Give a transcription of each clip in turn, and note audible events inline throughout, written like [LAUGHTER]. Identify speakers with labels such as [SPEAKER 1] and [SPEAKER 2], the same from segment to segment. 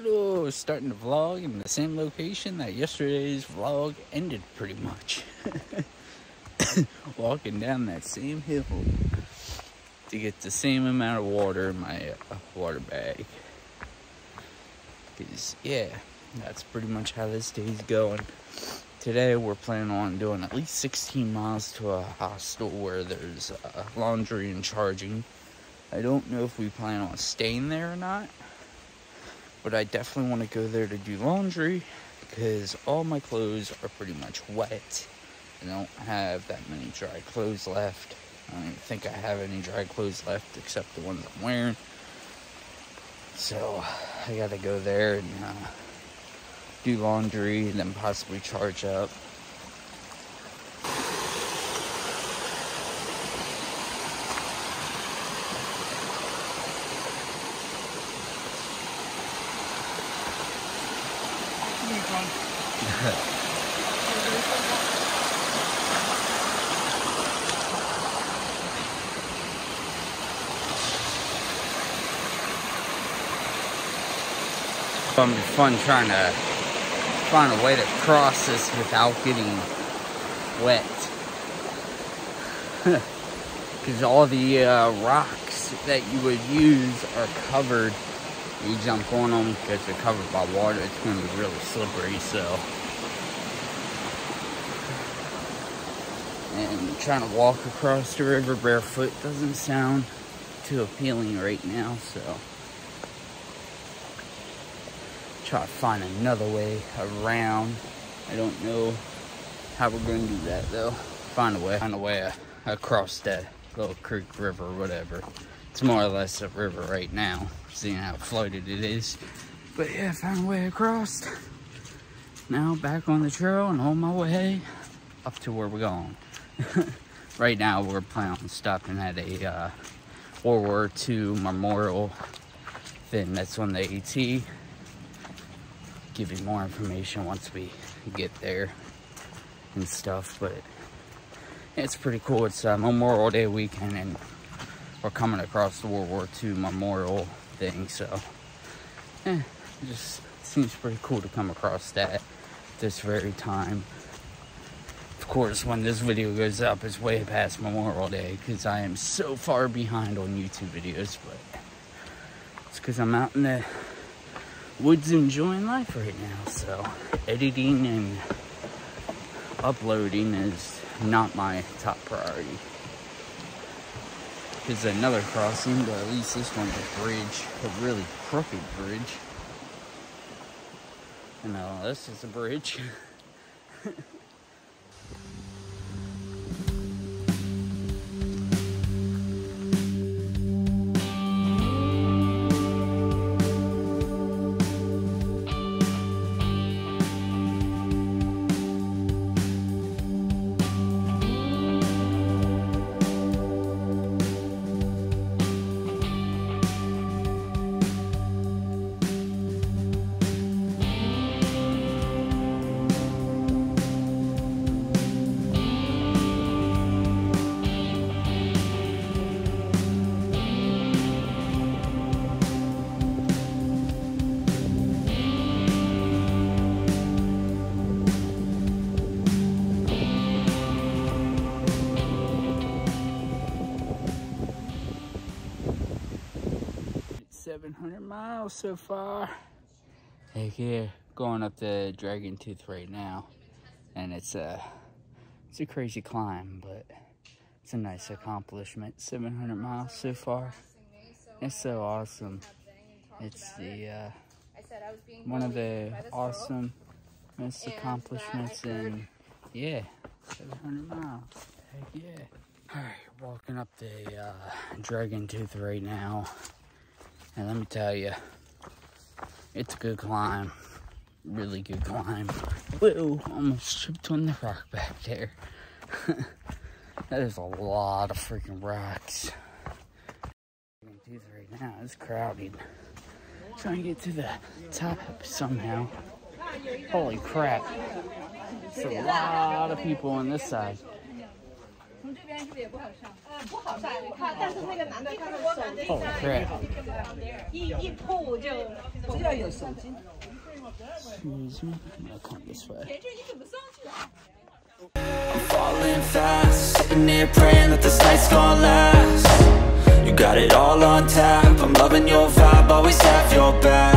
[SPEAKER 1] Hello, starting to vlog in the same location that yesterday's vlog ended pretty much. [LAUGHS] Walking down that same hill to get the same amount of water in my uh, water bag. Cause yeah, that's pretty much how this day's going. Today we're planning on doing at least 16 miles to a hostel where there's uh, laundry and charging. I don't know if we plan on staying there or not but I definitely want to go there to do laundry because all my clothes are pretty much wet. I don't have that many dry clothes left. I don't even think I have any dry clothes left except the ones I'm wearing. So I gotta go there and uh, do laundry and then possibly charge up. It's fun trying to find a way to cross this without getting wet. [LAUGHS] Because all the uh, rocks that you would use are covered. You jump on them because they're covered by water. It's going to be really slippery, so. And trying to walk across the river barefoot doesn't sound too appealing right now, so try to find another way around. I don't know how we're going to do that though. Find a way, find a way uh, across that little creek, river, whatever. It's more or less a river right now, seeing how flooded it is. But yeah, found a way across. Now back on the trail and on my way up to where we're going. [LAUGHS] right now we're planning on stopping at a uh, World War II memorial thing that's on the AT give you more information once we get there and stuff. But it's pretty cool. It's uh, Memorial Day weekend, and we're coming across the World War II memorial thing. So, yeah, it just seems pretty cool to come across that this very time. Of course, when this video goes up, it's way past Memorial Day because I am so far behind on YouTube videos. But it's because I'm out in the woods enjoying life right now. So editing and uploading is not my top priority. There's another crossing, but at least this one's a bridge, a really crooked bridge. And uh, this is a bridge. [LAUGHS] 700 miles so far. Heck yeah, going up the Dragon Tooth right now. And it's a, it's a crazy climb, but it's a nice accomplishment. 700 miles so far. It's so awesome. It's the, uh, one of the awesome most accomplishments and yeah, 700 miles. Heck yeah. Alright, walking up the uh, Dragon Tooth right now. And let me tell you, it's a good climb. Really good climb. Whoa, almost tripped on the rock back there. [LAUGHS] that is a lot of freaking rocks. Right now, it's crowded. Trying to get to the top somehow. Holy crap. It's a lot of people on this side
[SPEAKER 2] 是不是也不好上？嗯，不好上，他但是那个男的他的手
[SPEAKER 1] Oh crap.
[SPEAKER 2] 一一扑就我就要有手机。
[SPEAKER 1] Excuse me. I'll come this way.
[SPEAKER 2] 这你怎么上去的？
[SPEAKER 3] I'm falling fast, sitting here praying that this night's gonna last. You got it all on tap, I'm loving your vibe, always have your back.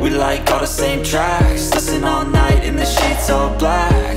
[SPEAKER 3] We like all the same tracks, listen all night in the sheets all black.